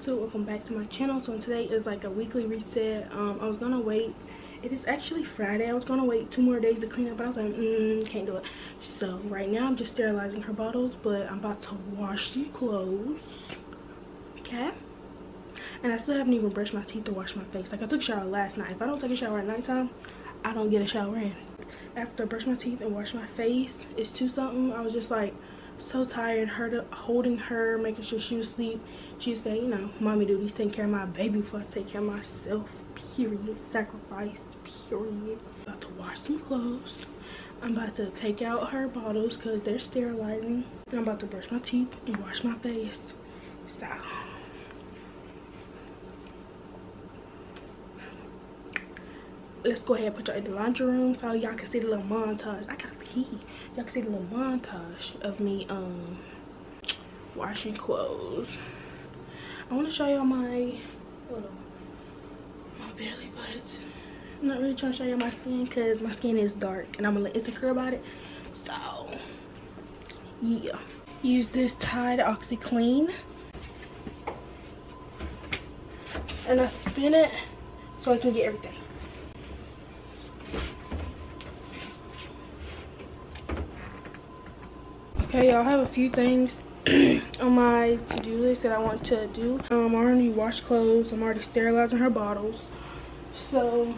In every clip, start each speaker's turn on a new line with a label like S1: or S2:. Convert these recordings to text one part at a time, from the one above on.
S1: youtube. Welcome back to my channel. So today is like a weekly reset. Um i was gonna wait. It is actually friday. I was gonna wait two more days to clean up but i was like mm, can't do it. So right now i'm just sterilizing her bottles but i'm about to wash some clothes okay? And i still haven't even brushed my teeth to wash my face. Like i took a shower last night. If i don't take a shower at nighttime i don't get a shower in. After i brush my teeth and wash my face it's two something. I was just like so tired her holding her making sure she was asleep. She was saying you know mommy duties taking care of my baby before i take care of myself period. Sacrifice period. About to wash some clothes. I'm about to take out her bottles because they're sterilizing. And i'm about to brush my teeth and wash my face. So. Let's go ahead and put y'all in the laundry room so y'all can see the little montage. I gotta pee y'all can see the little montage of me um washing clothes. I want to show y'all my little my belly but i'm not really trying to show y'all my skin because my skin is dark and i'm a little insecure about it. So yeah. Use this tide OxiClean and i spin it so i can get everything okay y'all have a few things on my to-do list that i want to do. Um i already washed clothes. I'm already sterilizing her bottles. So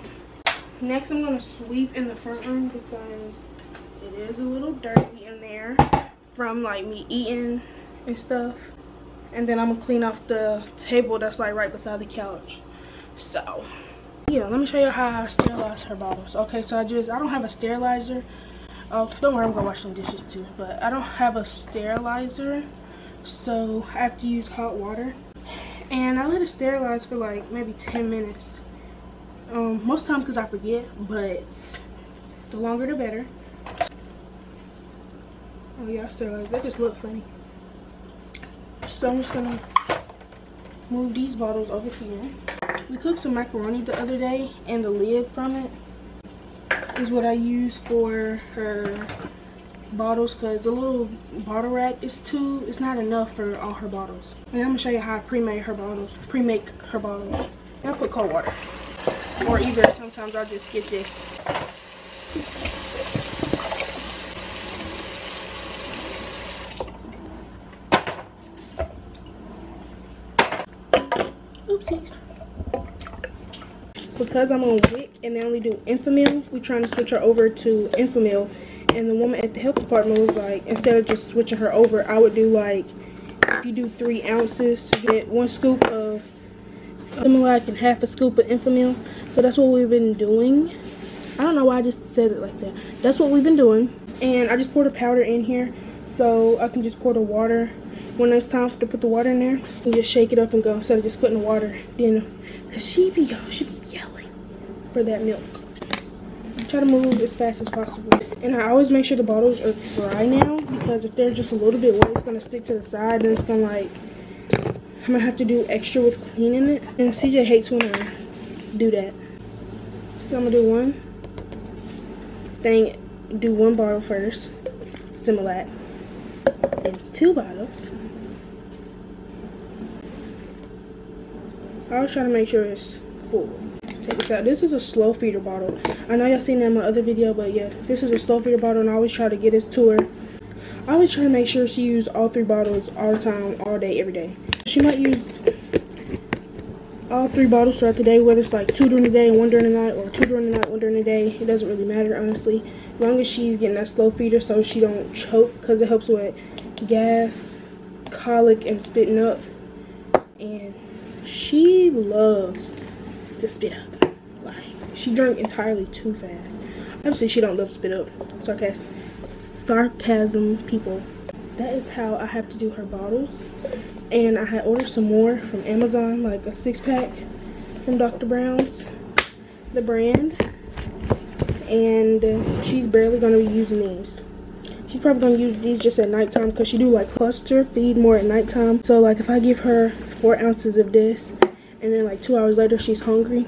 S1: next i'm going to sweep in the front room because it is a little dirty in there from like me eating and stuff. And then i'm gonna clean off the table that's like right beside the couch. So yeah let me show you how i sterilize her bottles. Okay so i just i don't have a sterilizer Oh, don't worry, I'm gonna wash some dishes too. But I don't have a sterilizer, so I have to use hot water. And I let it sterilize for like maybe 10 minutes. Um, most times because I forget, but the longer the better. Oh yeah, I sterilize. That just look funny. So I'm just gonna move these bottles over here. We cooked some macaroni the other day and the lid from it is what I use for her bottles because the little bottle rack is too it's not enough for all her bottles. And i'm gonna show you how i pre-made her bottles pre-make her bottles. And i put cold water. Or either sometimes i'll just get this because I'm on WIC and they only do Enfamil, we're trying to switch her over to Enfamil. And the woman at the health department was like, instead of just switching her over, I would do like, if you do three ounces, you get one scoop of Similac and half a scoop of Enfamil. So that's what we've been doing. I don't know why I just said it like that. That's what we've been doing. And I just poured the powder in here so I can just pour the water when it's time to put the water in there and just shake it up and go instead of just putting the water in because she be she be yelling for that milk. Try to move as fast as possible. And i always make sure the bottles are dry now because if they're just a little bit wet it's going to stick to the side and it's going to like i'm gonna have to do extra with cleaning it. And cj hates when i do that. So i'm gonna do one. Thing do one bottle first. Similac and two bottles. I always try to make sure it's full. Out. This is a slow feeder bottle. I know y'all seen that in my other video, but yeah, this is a slow feeder bottle, and I always try to get this to her. I always try to make sure she use all three bottles all the time, all day, every day. She might use all three bottles throughout the day, whether it's like two during the day one during the night, or two during the night, one during the day. It doesn't really matter, honestly. As long as she's getting that slow feeder so she don't choke, because it helps with gas, colic, and spitting up. And she loves to spit up. She drank entirely too fast. Obviously she don't love spit up. Sarcasm sarcasm people. That is how I have to do her bottles. And I had ordered some more from Amazon, like a six pack from Dr. Brown's, the brand. And she's barely gonna be using these she's probably gonna use these just at nighttime because she do like cluster feed more at nighttime so like if i give her four ounces of this and then like two hours later she's hungry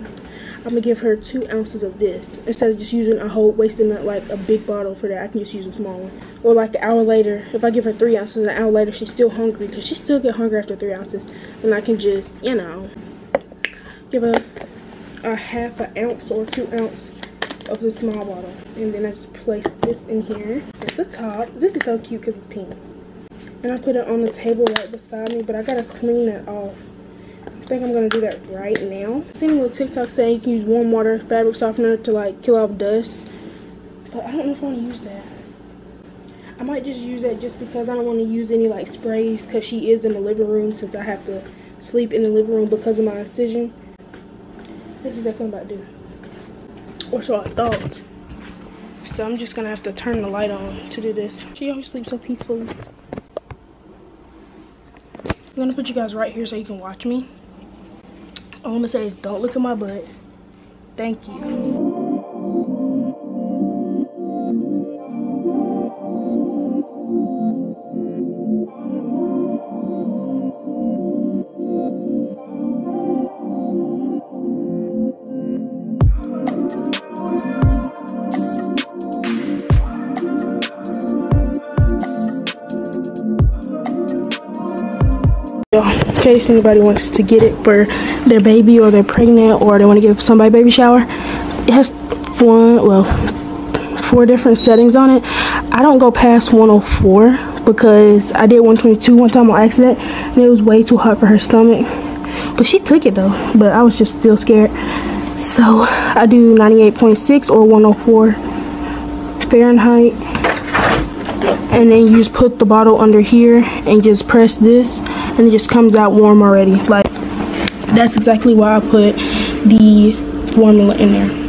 S1: I'm gonna give her two ounces of this instead of just using a whole wasting like a big bottle for that. I can just use a small one. Or like an hour later, if I give her three ounces, an hour later she's still hungry because she still get hungry after three ounces, and I can just you know give her a half an ounce or two ounce of the small bottle, and then I just place this in here at the top. This is so cute because it's pink, and I put it on the table right beside me, but I gotta clean that off. I think I'm gonna do that right now. I've seen a little TikTok saying you can use warm water fabric softener to like kill off dust. But I don't know if I wanna use that. I might just use that just because I don't wanna use any like sprays because she is in the living room since I have to sleep in the living room because of my incision. This is exactly what I'm about to do. Or so I thought. So I'm just gonna have to turn the light on to do this. She always sleeps so peacefully. I'm gonna put you guys right here so you can watch me. All I'm gonna say is don't look at my butt. Thank you. Case anybody wants to get it for their baby or they're pregnant or they want to give somebody baby shower it has one well four different settings on it. I don't go past 104 because i did 122 one time on accident and it was way too hot for her stomach. But she took it though but i was just still scared. So i do 98.6 or 104 fahrenheit. And then you just put the bottle under here and just press this and it just comes out warm already. Like that's exactly why I put the formula in there.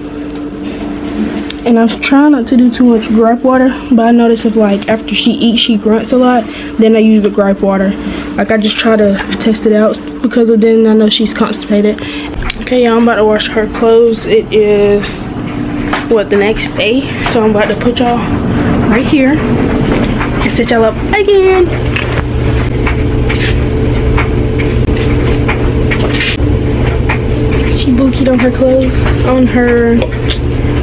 S1: And I'm trying not to do too much gripe water but I notice if like after she eats she grunts a lot then I use the gripe water. Like I just try to test it out because of then I know she's constipated. Okay y'all I'm about to wash her clothes. It is what the next day? So I'm about to put y'all right here to set y'all up again she bookied on her clothes, on her,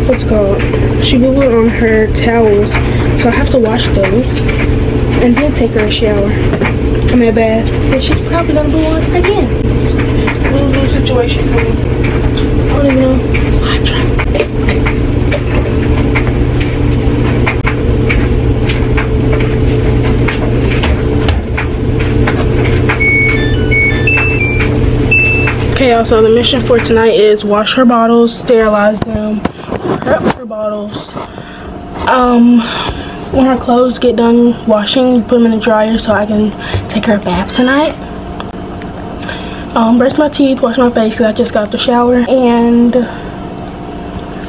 S1: what's called? She booed on her towels, so I have to wash those and then take her a shower. I mean a bath, but she's probably gonna boo on again. It's a lose-lose situation for me. I don't even know. I try. Okay, y'all, so the mission for tonight is wash her bottles, sterilize them, prep her bottles. Um, when her clothes get done washing, put them in the dryer so I can take her a bath tonight. Um, brush my teeth, wash my face because I just got the shower, and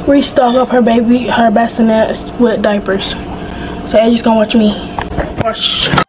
S1: restock up her baby, her bassinets with diapers. So you're gonna watch me wash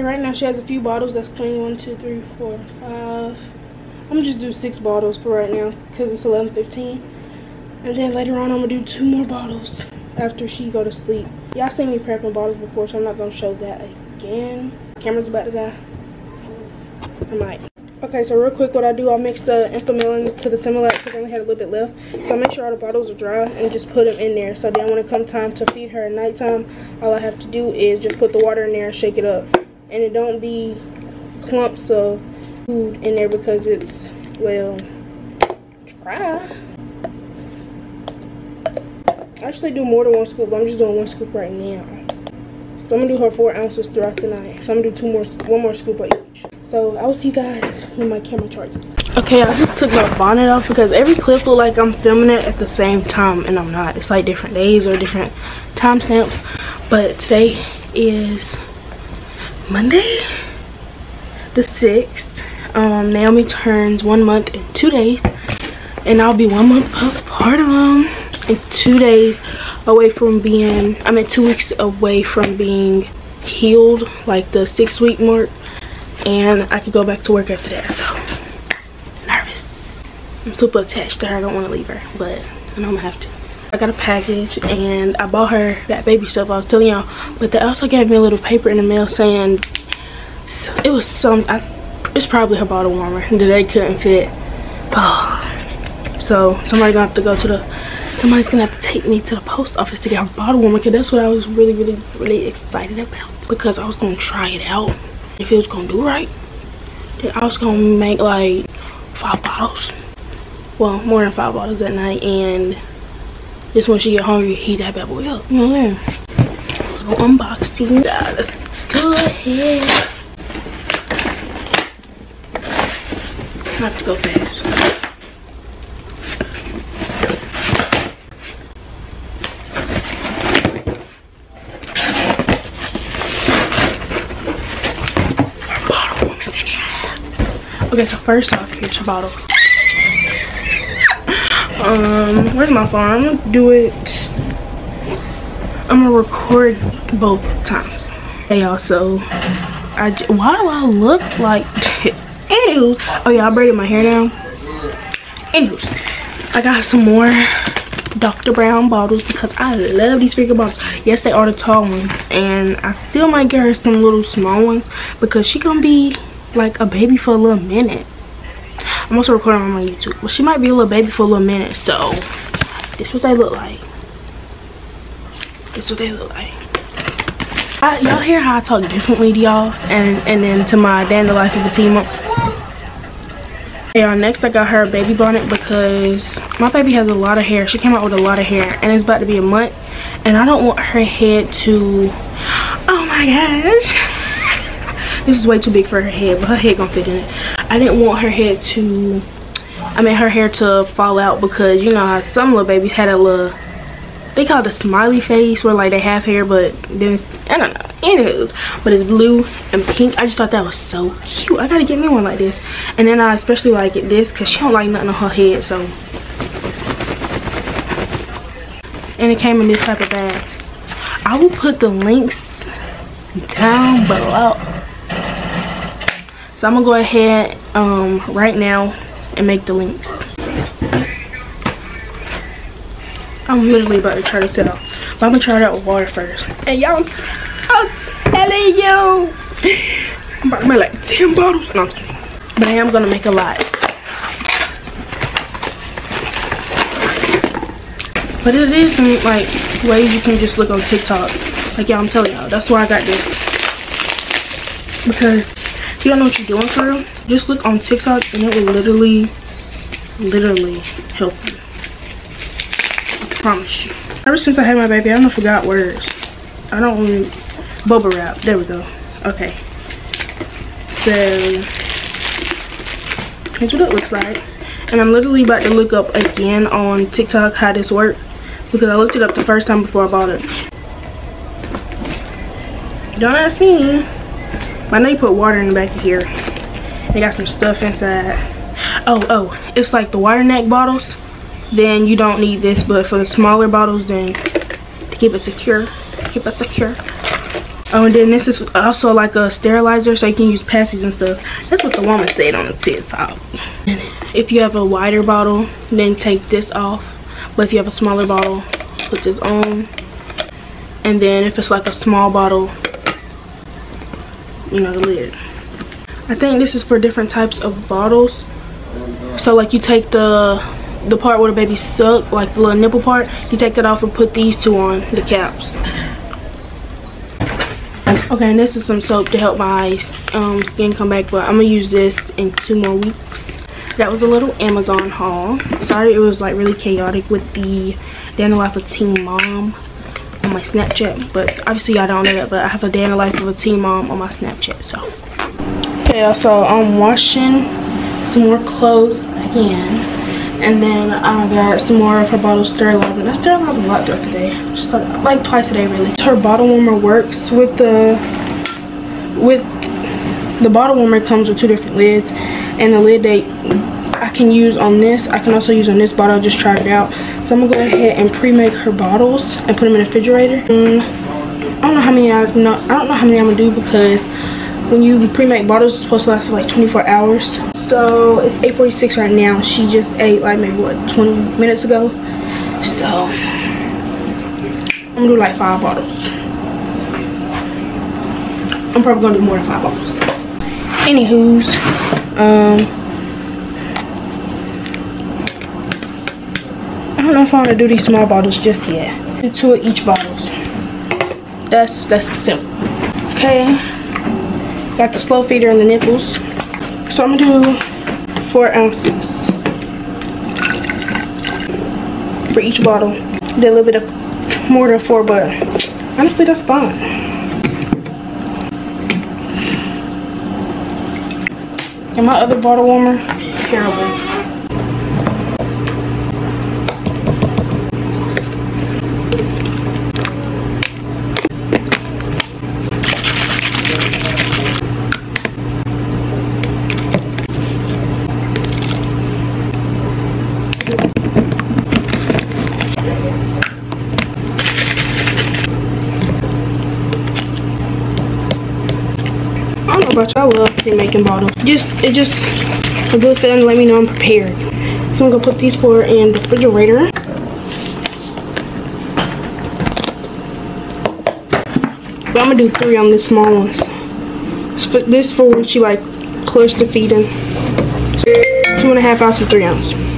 S1: Okay, right now she has a few bottles that's clean. One, two, three, four, five. I'm gonna just do six bottles for right now because it's 11:15, and then later on I'm gonna do two more bottles after she go to sleep. Y'all seen me prepping bottles before, so I'm not gonna show that again. Camera's about to die. I might. Okay, so real quick, what I do, I'll mix the Enfamil to the Similac because I only had a little bit left. So I make sure all the bottles are dry and just put them in there. So then when it comes time to feed her at nighttime, all I have to do is just put the water in there and shake it up and it don't be clumps of food in there because it's well dry. I actually do more than one scoop but I'm just doing one scoop right now. So I'm gonna do her four ounces throughout the night. So I'm gonna do two more one more scoop of each. So I will see you guys when my camera charges. Okay I just took my bonnet off because every clip look like I'm filming it at the same time and I'm not. It's like different days or different timestamps. But today is Monday the 6th. Um, Naomi turns one month in two days. And I'll be one month postpartum and two days away from being, I mean two weeks away from being healed, like the six week mark. And I could go back to work after that, so nervous. I'm super attached to her, I don't want to leave her, but I know I'm gonna have to. I got a package and I bought her that baby stuff I was telling y'all, but they also gave me a little paper in the mail saying it was some, I, it's probably her bottle warmer that they couldn't fit. Oh. So somebody's gonna have to go to the somebody's gonna have to take me to the post office to get a bottle warmer because that's what I was really, really, really excited about. Because I was gonna try it out. If it was gonna do right, then I was gonna make like five bottles. Well, more than five bottles that night. And just when she get hungry, heat that bad boy up. You know what I mean? Little unboxing. Yeah, let's go ahead. I have to go fast. Okay, so first off, here's your bottles. Um, where's my phone? I'm gonna do it. I'm gonna record both times. Hey y'all, so I why do I look like? Anyways, oh yeah, I braided my hair down. Anyways, I got some more Dr. Brown bottles because I love these freaking bottles. Yes, they are the tall ones, and I still might get her some little small ones because she gonna be like a baby for a little minute. I'm also recording on my YouTube. Well, she might be a little baby for a little minute, so this is what they look like. This is what they look like. Y'all hear how I talk differently to y'all and and then to my in the life of a team up. Yeah, next I got her a baby bonnet because my baby has a lot of hair. She came out with a lot of hair and it's about to be a month and I don't want her head to, oh my gosh. This is way too big for her head, but her head gonna fit in it. I didn't want her head to, I mean her hair to fall out because you know how some little babies had a little, they call it a smiley face where like they have hair but then I don't know. Anyways, but it's blue and pink. I just thought that was so cute. I gotta get me one like this. And then I especially like it this because she don't like nothing on her head, so. And it came in this type of bag. I will put the links down below so I'm gonna go ahead um, right now and make the links. I'm literally about to try this out. But I'm gonna try it out with water first. Hey y'all, I'm telling you. I'm about to make like 10 bottles. No, I'm kidding. But I am gonna make a lot. But it is some like ways you can just look on TikTok. Like y'all, I'm telling y'all, that's why I got this. Because you don't know what you're doing for real, just look on TikTok and it will literally, literally help you. I promise you. Ever since I had my baby, I don't forgot words. I don't bubble wrap. There we go. Okay. So, here's what it looks like. And I'm literally about to look up again on TikTok how this works. Because I looked it up the first time before I bought it. Don't ask me. I know you put water in the back of here. They got some stuff inside. Oh, oh, it's like the water neck bottles. Then you don't need this, but for the smaller bottles, then to keep it secure, keep it secure. Oh, and then this is also like a sterilizer, so you can use passies and stuff. That's what the woman said on the TikTok. If you have a wider bottle, then take this off. But if you have a smaller bottle, put this on. And then if it's like a small bottle, you know the lid. I think this is for different types of bottles. So like you take the the part where the baby suck like the little nipple part you take that off and put these two on the caps. Okay and this is some soap to help my um, skin come back but i'm gonna use this in two more weeks. That was a little amazon haul. Sorry it was like really chaotic with the of teen mom on my Snapchat. But obviously y'all don't know that, but I have a day in the life of a teen mom on my Snapchat. So okay, so I'm washing some more clothes again. And then I got some more of her bottle sterilizing. I sterilize a lot throughout the day. Just like, like twice a day really. Her bottle warmer works with the with the bottle warmer comes with two different lids and the lid I can use on this. I can also use on this bottle. I just tried it out. So I'm gonna go ahead and pre-make her bottles and put them in the refrigerator. Mm, I don't know how many I know I don't know how many I'm gonna do because when you pre-make bottles it's supposed to last like 24 hours. So it's 8:46 right now. She just ate like maybe what 20 minutes ago? So I'm gonna do like five bottles. I'm probably gonna do more than five bottles. Anywho's um Want to do these small bottles just yet. Two of each bottles that's that's simple. Okay. Got the slow feeder and the nipples. So I'm gonna do four ounces for each bottle. Did a little bit of more than four but honestly that's fine. And my other bottle warmer? Terrible I love pre-making bottles. Just it just a good feeling. Let me know I'm prepared. So I'm gonna put these four in the refrigerator. But I'm gonna do three on this small ones. This for when she like close to feeding. Two and a half ounce three ounce.